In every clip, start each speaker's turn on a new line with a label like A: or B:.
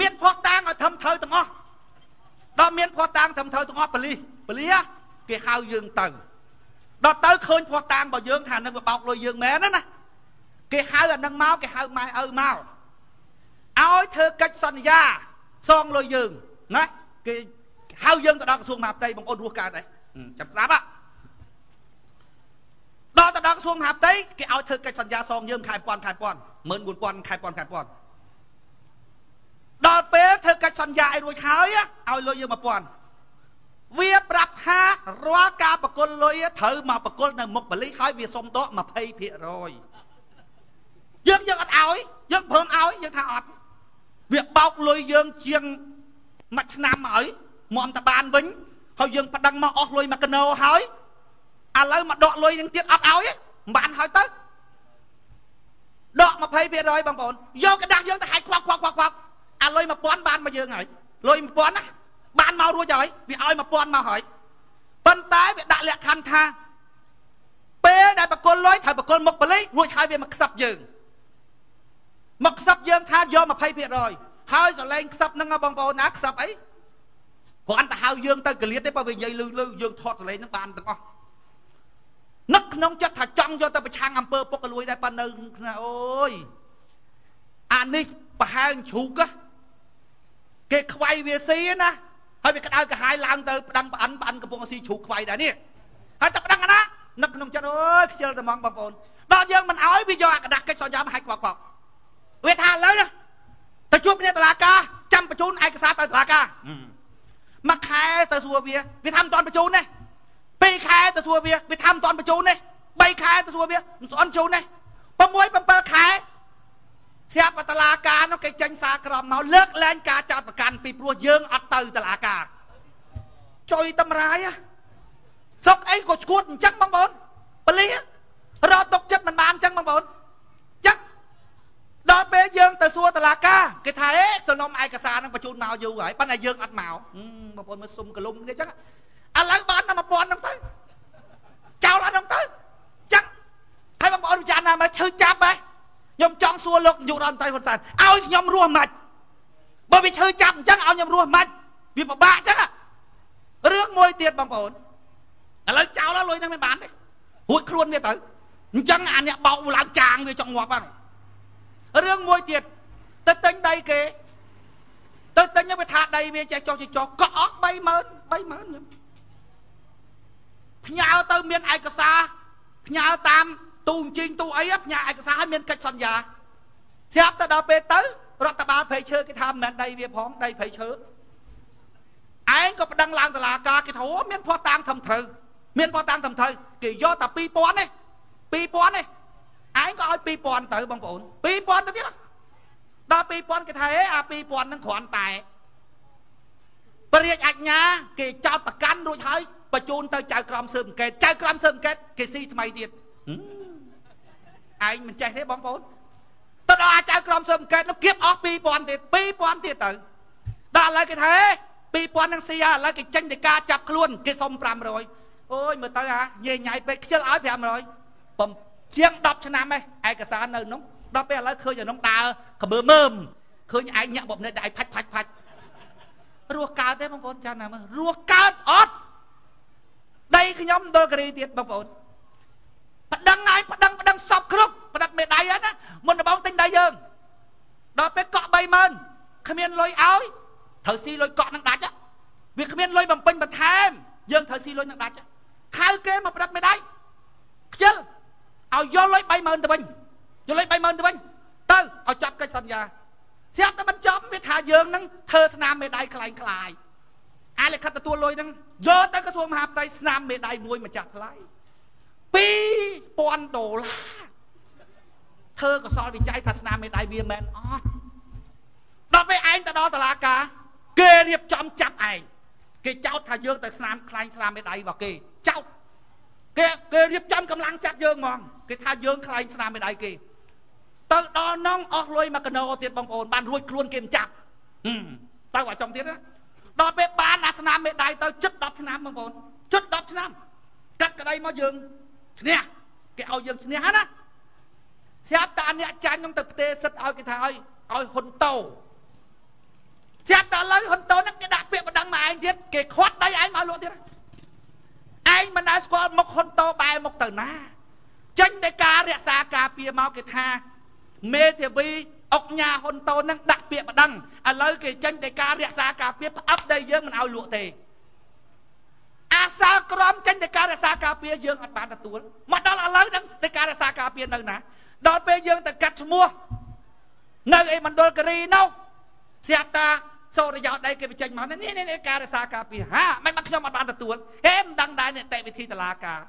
A: មានភ័ស្តុតាងឲ្យត្រឹមត្រូវទាំងអស់ដល់មានភ័ស្តុតាងត្រឹមត្រូវទាំងអស់បលិសបលិសគេហៅយើងទៅដល់ទៅឃើញភ័ស្តុតាងរបស់យើងថានឹងវាបោកលុយយើងមែនណាគេហៅអានឹងមកគេហៅម៉ែឪមកឲ្យធ្វើកិច្ចសន្យាសងលុយយើងណាគេហៅយើងទៅដល់ក្រសួងមហាផ្ទៃបងប្អូនរស់កើតដែរចាំស្ដាប់ហ៎ដល់ទៅដល់ក្រសួងមហាផ្ទៃគេឲ្យធ្វើកិច្ចសន្យាសងយើងខែពាន់ខែពាន់14000ខែពាន់ខែពាន់ ដល់ពេលធ្វើកិច្ចសន្យាឲ្យរួចហើយឲ្យលុយយើង1000វាប្រាប់ថារាល់ការបកលលុយត្រូវមកបកលនៅមុខបលិហើយវាសុំដក20%យើងយើងអត់ឲ្យយើងព្រមឲ្យយើងថាអត់វាបោកលុយយើងជាងមួយឆ្នាំហើយមកតបានវិញហើយយើងប្តឹងមកអស់លុយមកកណោហើយឥឡូវមកដកលុយនឹងទៀតអត់ឲ្យមិនបានហើយទៅដក20%បងប្អូនយកกระดาษយើងទៅហាច់ខ្វក់ខ្វក់ខ្វក់ខ្វក់ អាលុយ1000បានមកយើងហើយលុយ1000ណាបានមករួចហើយវាឲ្យ1000មកហើយប៉ុន្តែវាដាក់លក្ខខណ្ឌថាពេលដែលបកលលុយត្រូវបកលមុខបលិរួចហើយវាមកខ្សឹបយើងមកខ្សឹបយើងថាយក20%ហើយសលេងខ្សឹបហ្នឹងបងប្អូនណាខ្សឹបអីព្រោះអន្តហៅយើងទៅកលៀតទេបើវានិយាយលឺលឺយើងថតសលេងហ្នឹងបានទាំងអស់នឹកក្នុងចិត្តថាចង់យកទៅប្រឆាំងអំពើពុកកលួយដែរប៉ុន្តែនៅអូយអានេះប្រហែលជ្រូក គេខ្វាយវាស៊ីណាហើយវាក្តៅក្រហាយឡើងទៅប្តឹងប្អិនប្អិនកំពុងស៊ីជ្រូកខ្វាយដែរនេះហើយតែប្តឹងណានឹកក្នុងចិត្តអើយខ្ជិលតែមកបងប្អូនដល់យើងមិនអោយវាយកអាកដាស់កិច្ចសន្យាមកហាច់គាត់គាត់វាថាឥឡូវណាទៅជួបគ្នាតុលាការចាំបញ្ជូនឯកសារទៅតុលាការមួយខែទៅសួរវាវាថាមិនតាន់បញ្ជូនទេពីរខែទៅសួរវាវាថាមិនតាន់បញ្ជូនទេ3ខែទៅសួរវាមិនស្អន់ជូនទេ6 7ខែ ស្រាប់តឡាការនោះគេចេញសារក្រមមកលើកលែងការចោតប្រកាន់ពីព្រោះយើងអត់ទៅតឡាការចុយតម្រាយសុកអីក៏ឈួតអញ្ចឹងបងប្អូនបលីរត់ទុកចិត្តមិនបានអញ្ចឹងបងប្អូនចឹងដល់ពេលយើងទៅសួរតឡាការគេថាអេសំណុំឯកសារនឹងបញ្ជូនមកយូរហើយប៉ុន្តែយើងអត់មកបងប្អូនមើលសុំកលុំគ្នាចឹងឥឡូវបានតែ1000ហ្នឹងទៅចោលអត់ហ្នឹងទៅចឹងហើយបងប្អូនពិចារណាមើលឈឺចាប់ហ៎ ខ្ញុំចង់សួរលោកនាយករដ្ឋមន្ត្រីហ៊ុនសែនឲ្យខ្ញុំរស់មិនបើវាឈឺចាប់អញ្ចឹងឲ្យខ្ញុំរស់មិនវាពិបាកអញ្ចឹងរឿងមួយទៀតបងប្អូនឥឡូវចោលលុយហ្នឹងមិនបានទេរួចខ្លួនវាទៅអញ្ចឹងអាអ្នកបោកឡើងចាងវាចង់ងាប់ហ្នឹងរឿងមួយទៀតទៅទិញដីគេទៅទិញវាថាដីវាចេះចុះចេះចុះក៏អស់30000 30000ផ្ញើទៅមានឯកសារផ្ញើតាម ទូអញ្ជើញទូអីផ្ញើឯកសារឲ្យមានកិច្ចសន្យាស្រាប់ទៅដល់ពេលទៅរដ្ឋបាលព្រៃឈើគេថាមិនមែនដីវាផងដីព្រៃឈើឯងក៏ប្តឹងឡើងតុលាការគេថាអូមានភ័ស្តុតាងត្រឹមត្រូវមានភ័ស្តុតាងត្រឹមត្រូវគេយកតែ2000នេះ2000នេះឯងក៏ឲ្យ2000ទៅបងប្អូន2000ទៅទៀតដល់2000គេថាហេអា2000ហ្នឹងគ្រាន់តែព្រះរាជអាជ្ញាគេចោតប្រកាន់រួចហើយបញ្ជូនទៅចៅក្រមស៊ើបអង្កេតចៅក្រមស៊ើបអង្កេតគេស៊ីថ្មីទៀត ឯងមិនចេះទេបងប្អូនទៅដល់អាចៅក្រមស៊ើបអង្កេតនោះគៀបអស់2000ទៀត2000ទៀតទៅដល់ឥឡូវគេថា2000នឹងស៊ីឥឡូវគេចេញទៅការចាប់ខ្លួនគេសុំ500អូយមើលទៅហាញ៉ៃញ៉ៃពេកខ្ជិលឲ្យ500បំជាង10ឆ្នាំឯងឯកសារនៅនោះដល់ពេលឥឡូវឃើញអានោះដើរក្មើមើមឃើញឯងញាក់បំនេះដៃផាច់ផាច់ផាច់រស់កើតទេបងប្អូនចាំណាមើលរស់កើតអត់ដីខ្ញុំដុលការីទៀតបងប្អូន ប្តឹងហើយប្តឹងប្តឹងសពគ្រប់ប្តឹងមេដៃហ្នឹងណាមុនដំបូងទិញដីយើងដល់ពេលកក់30000គ្មានលុយឲ្យត្រូវស៊ីលុយកក់នឹងដាច់វាគ្មានលុយបំពេញបន្ថែមយើងត្រូវស៊ីលុយនឹងដាច់ខៅគេមកប្តឹងមេដៃខ្ជិលឲ្យយកលុយ30000ទៅវិញយកលុយ30000ទៅវិញទៅឲ្យចាប់កិច្ចសន្យាស្រាប់តែបញ្ចប់វាថាយើងនឹងធ្វើស្នាមមេដៃคล้ายคล้ายអាលិខិតទទួលលុយហ្នឹងយកទៅក្រសួងមហាផ្ទៃស្នាមមេដៃមួយម្ចាស់ថ្លៃ 2000ដុល្លារធ្វើកសលវិច័យថាស្នាមមេដៃវាមែនអត់ដល់ពេលឯងទៅដល់តុលាការគេរៀបចំចាប់ឯងគេចោទថាយើងទៅស្នាមខ្លាញ់ស្នាមមេដៃរបស់គេចោទគេគេរៀបចំកម្លាំងចាប់យើងហ្មងគេថាយើងខ្លាញ់ស្នាមមេដៃគេទៅដល់នងអស់លុយមកកណោទៀតបងប្អូនបានរួចខ្លួនគេមិនចាប់ទៅអាចចំទៀតណាដល់ពេលបានអាស្នាមមេដៃទៅជិត10ឆ្នាំបងប្អូនជិត10ឆ្នាំកាត់ក្តីមកយើង ឈ្នះគេឲ្យយើងឈ្នះណាស្រាប់តែអ្នកចាញ់នឹងទៅផ្ទេសិតឲ្យគេថាឲ្យឲ្យហ៊ុនតោចាប់តឥឡូវហ៊ុនតូនហ្នឹងគេដាក់ពាក្យបណ្ដឹងមកឯងទៀតគេខាត់ដៃឯងមកលក់ទៀតឯងមិនដែលស្គាល់មុខហ៊ុនតូបែរមុខទៅណាចេញតែការរក្សាការពារមកគេថាមេធាវីអុកញ៉ាហ៊ុនតូនហ្នឹងដាក់ពាក្យបណ្ដឹងឥឡូវគេចេញតែការរក្សាការពារផ្អាប់ដែលយើងមិនឲ្យលក់ទេ អាសាលក្រមចេញតែការរក្សាការពារយើងអត់បានទទួលមកដល់ឥឡូវហ្នឹងតែការរក្សាការពារនៅណាដល់ពេលយើងទៅកាត់ឈ្មោះនៅឯមណ្ឌលគិរីនោះស្រាប់តាសូរយោដីគេបញ្ចេញមកនេះនេះការរក្សាការពារហាមិនបានខ្ញុំអត់បានទទួលហេមិនដឹងដែរនីតិវិធីតឡាការ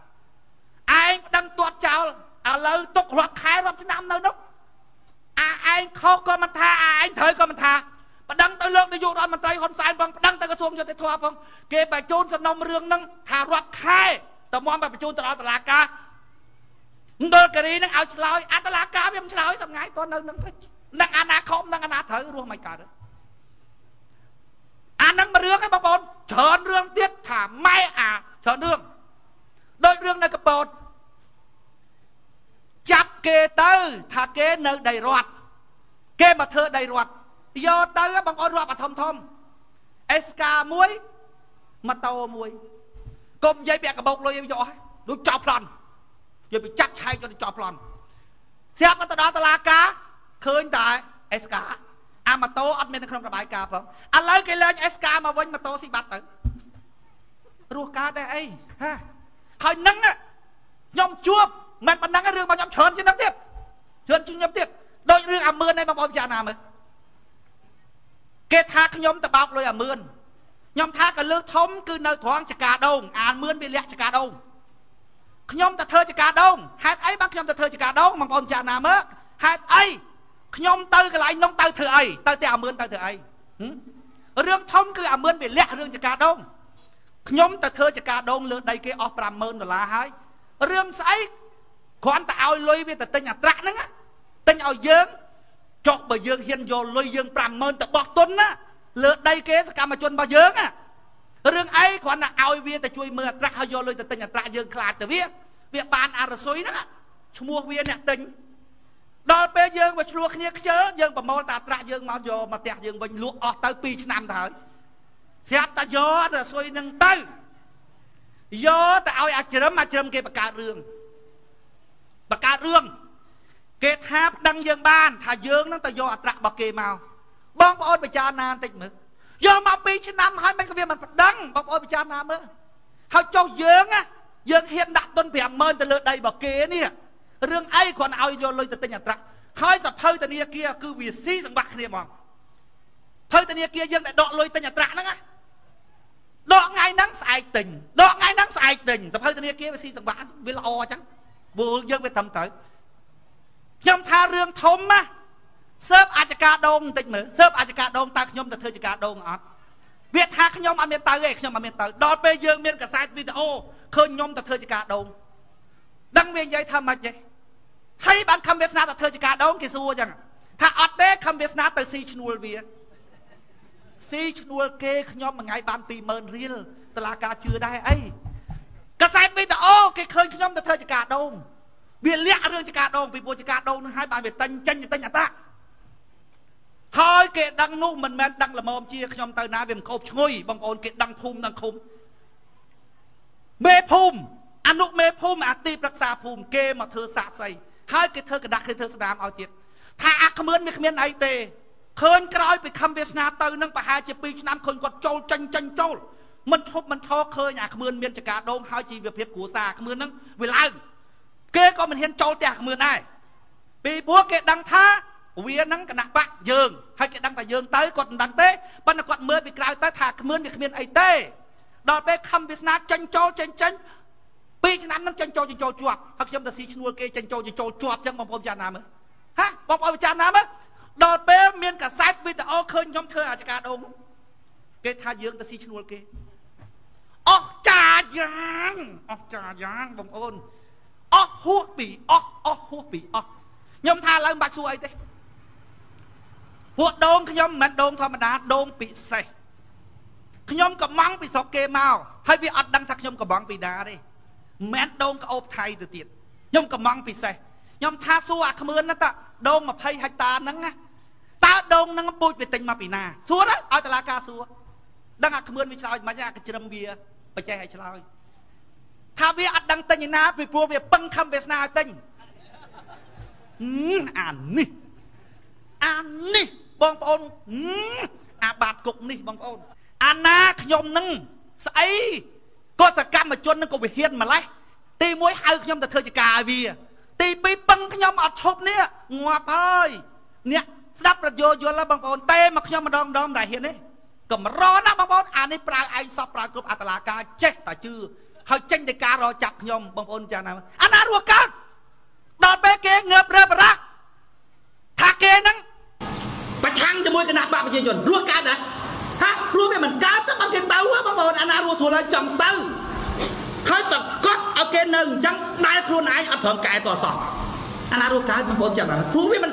A: ឯងដឹងទាត់ចោលឥឡូវទុករាប់ខែរាប់ឆ្នាំនៅនោះអាឯងខុសក៏មិនថាអាឯងត្រូវក៏មិនថា ប្តឹងទៅលោកនាយករដ្ឋមន្ត្រីហ៊ុនសែនផងប្តឹងទៅក្រសួងយុតិធម៌ផងគេបញ្ជូនសំណុំរឿងហ្នឹងថារាប់ខែតមមបញ្ជូនទៅដល់តុលាការមណ្ឌលគិរីនឹងឲ្យឆ្លើយអតុលាការវាមិនឆ្លើយសម្ងាយតនៅនឹងទៅនឹងអាណាខំនឹងអាណាត្រូវរស់មិនកើតអានឹងមួយរឿងឯងបងប្អូនច្រើនរឿងទៀតថាម៉ែអាច្រើនរឿងដូចរឿងនៅកពតចាប់គេទៅថាគេនៅដីរដ្ឋគេមកធ្វើដីរដ្ឋ យកទៅបងប្អូនរាប់អាធំធំអេសកាមួយម៉ូតូមួយកុំនិយាយពាក់កបោកលុយយកអស់ដូចចោលប្លន់យកទៅចាក់ឆែកយកទៅចោលប្លន់ស្រាប់ទៅដល់តឡាការឃើញតែអេសកាអាម៉ូតូអត់មាននៅក្នុងរបាយការណ៍ផងឥឡូវគេលែងអេសកាមកវិញម៉ូតូស៊ីបាត់ទៅរស់កើតដែរអីហាហើយនឹងខ្ញុំជួបមិនប៉ុណ្ណឹងរឿងរបស់ខ្ញុំច្រើនជាងនឹងទៀតច្រើនជាងខ្ញុំទៀតដូចរឿងអាមឿនឯងបងប្អូនពិចារណាមើល គេថាខ្ញុំទៅបោកលុយអាមឿនខ្ញុំថាកលឹះធំគឺនៅត្រង់ចកាដងអាមឿនវាលះចកាដងខ្ញុំទៅធ្វើចកាដងហេតុអីបានខ្ញុំទៅធ្វើចកាដងបងប្អូនចាណាមើលហេតុអីខ្ញុំទៅកន្លែងនោះទៅធ្វើអីទៅតែអាមឿនទៅធ្វើអីរឿងធំគឺអាមឿនវាលះរឿងចកាដងខ្ញុំទៅធ្វើចកាដងលើដីគេអស់50000ដុល្លារហើយរឿងស្អីគ្រាន់តែឲ្យលុយវាទៅទិញអាត្រាក់ហ្នឹងទិញឲ្យយើង ចុះបើយើងហ៊ានយកលុយយើង50000ទៅបោះទុនណាលើដីគេសកម្មជនរបស់យើងណារឿងអីគ្រាន់តែឲ្យវាទៅជួយមើលអាត្រាក់ហើយយកលុយទៅទិញអាត្រាក់យើងខ្លាចទៅវាវាបានអរសុយហ្នឹងឈ្មោះវាអ្នកទិញដល់ពេលយើងមកឆ្លោះគ្នាខ្ជិលយើងប្រមូលតាត្រាក់យើងមកយកមកផ្ទះយើងវិញលក់អស់ទៅ2ឆ្នាំទៅហើយស្រាប់តែយករសុយនឹងទៅយកទៅឲ្យអាជ្រឹមអាជ្រឹមគេបង្កើតរឿងបង្កើតរឿង គេថាប្តឹងយើងបាន ថាយើងនឹងទៅយកអត្រារបស់គេមកបងប្អូនពិចារណាបន្តិចមើលយកមក2ឆ្នាំហើយមិនក៏វាមិនប្តឹងបងប្អូនពិចារណាមើលហើយចុះយើងយើងហ៊ានដាក់ទុន50000ទៅលើដីរបស់គេនេះរឿងអីគ្រាន់ឲ្យយកលុយទៅទិញអត្រាហើយសភៅធនាគារគឺវាស៊ីសង្វាក់គ្នាហ្មងភៅធនាគារយើងដែលដកលុយទិញអត្រាហ្នឹងណាដកថ្ងៃហ្នឹងស្អែកទិញដកថ្ងៃហ្នឹងស្អែកទិញសភៅធនាគារវាស៊ីសង្វាក់វាល្អអញ្ចឹងព្រោះយើងវាត្រឹមត្រូវ ខ្ញុំថារឿងធំណាសើបអាចការដងបន្តិចមើលសើបអាចការដងតើខ្ញុំទៅធ្វើចការដងអត់វាថាខ្ញុំអត់មានទៅទេខ្ញុំអត់មានទៅដល់ពេលយើងមានកសែតវីដេអូឃើញខ្ញុំទៅធ្វើចការដងដឹងវានិយាយថាម៉េចទេហើយបានខំវាសនាទៅធ្វើចការដងគេសួរអញ្ចឹងថាអត់ទេខំវាសនាទៅស៊ីឈ្នួលវាស៊ីឈ្នួលគេខ្ញុំមួយថ្ងៃបាន20000រៀលតឡាការជឿដែរអីកសែតវីដេអូគេឃើញខ្ញុំទៅធ្វើចការដង វាលាក់រឿងចការដងពីព្រោះចការដងនឹងឲ្យបានវាតេញចេញតេញអតាហើយគេដឹងនោះមិនមែនដឹងល្មមជាខ្ញុំទៅណាវាមិនកោបឈ្ងុយបងប្អូនគេដឹងភូមិដឹងឃុំមេភូមិអនុមេភូមិអាទីប្រឹក្សាភូមិគេមកធ្វើសាកសីហើយគេធ្វើกระดาษគេធ្វើស្ដាមឲ្យទៀតថាអាគ្មានវាគ្មានអីទេឃើញក្រោយពីខំវាសនាទៅនឹងប្រហែលជា2ឆ្នាំឃើញគាត់ចូលចាញ់ចាញ់ចូលមិនឈប់មិនថឃើញអាគ្មានមានចការដងហើយជីវភាពគ្រួសារគ្មានហ្នឹងវាឡើង គេក៏មិនហ៊ានចូលផ្ទះគ្មានដែរពីព្រោះគេដឹងថាវានឹងគណៈបកយើងហើយគេដឹងថាយើងទៅគាត់មិនដឹងទេប៉ុន្តែគាត់មើលពីក្រៅទៅថាគ្មានវាគ្មានអីទេដល់ពេលខំវាសនាចាញ់ចូលចាញ់ចាញ់ពីឆ្នាំហ្នឹងចាញ់ចូលចាញ់ចូលជាប់ហើយខ្ញុំទៅស៊ីឈ្នួលគេចាញ់ចូលចាញ់ចូលជាប់ចឹងបងប្អូនចាណាមើលហាបងប្អូនចាណាមើលដល់ពេលមានកសែតវីដេអូឃើញខ្ញុំធ្វើអាចការដងគេថាយើងទៅស៊ីឈ្នួលគេអស់ចាយ៉ាងអស់ចាយ៉ាងបងប្អូន អស់ហួសពីអស់អស់ហួសពីអស់ខ្ញុំថាឡើងបាច់សួរអីទេពួកដងខ្ញុំមិនមែនដងធម្មតាដងពិសេសខ្ញុំកំងពីស្រុកគេមកហើយវាអត់ដឹងថាខ្ញុំកំងពីណាទេមិនមែនដងក្អូបថៃទៅទៀតខ្ញុំកំងពិសេសខ្ញុំថាសួរអាគ្មឿនណាតដង20ហិកតាហ្នឹងណាតើដងនឹងពូជវាទិញមកពីណាសួរទៅឲ្យតឡាការសួរដឹងអាគ្មានវាឆ្លើយមិនអាកជ្រឹមវាបច្ចេកឲ្យឆ្លើយ ថាវាអត់ដឹងទិញឯណាពីព្រោះវាពឹងខំវាសនាឲ្យទិញអានេះអានេះបងប្អូនអាបាតគុកនេះបងប្អូនអាណាខ្ញុំនឹងស្អីក៏សកម្មជននឹងក៏វិហ៊ានម្លេះទី1ហៅខ្ញុំទៅធ្វើចការឲ្យវា ទី2ពឹងខ្ញុំអត់ឈប់នេះងាប់ហើយអ្នកស្ដាប់រយោយល់ហើយបងប្អូនទេមកខ្ញុំម្ដងម្ដងមិនដែលហ៊ានទេកម្រណាបងប្អូនអានេះប្រើឯងសពប្រើគ្រប់អតឡាការចេះតែជឿ ហើយចេញទៅការរចាប់ខ្ញុំបងប្អូនចាណាអាណារស់កើតដល់ពេលគេងើបរើបរះថាគេហ្នឹងប្រឆាំងជាមួយគណៈបកប្រជាជនរស់កើតដែរហារស់វាមិនកើតទៅបានគេទៅបងប្អូនអាណារស់ស្រួលហើយចង់ទៅហើយសកត់ឲ្យគេនៅអញ្ចឹងដែលខ្លួនឯងអត់ព្រមកែតសោះអាណារស់កើតបងប្អូនចាំព្រោះវាមិន